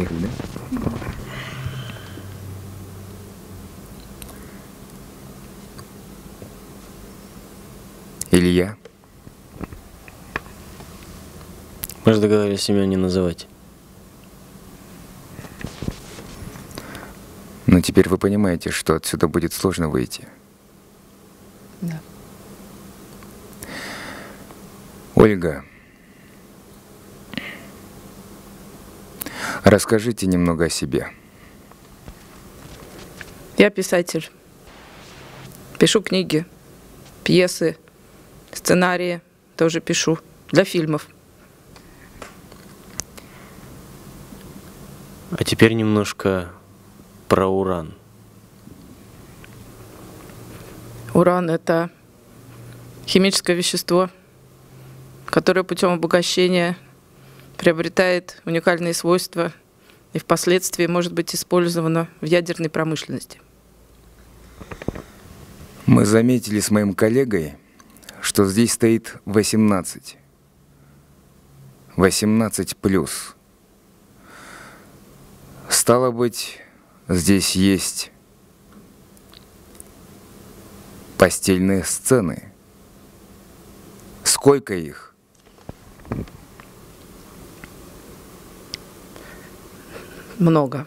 Поехали, да? Илья, Мы же договорились имя не называть. но теперь вы понимаете, что отсюда будет сложно выйти. Да. Ольга, расскажите немного о себе. Я писатель. Пишу книги, пьесы, сценарии тоже пишу для фильмов. А теперь немножко про уран. Уран – это химическое вещество, которое путем обогащения приобретает уникальные свойства и впоследствии может быть использовано в ядерной промышленности. Мы заметили с моим коллегой, что здесь стоит 18. 18 плюс. Стало быть, здесь есть постельные сцены. Сколько их? Много.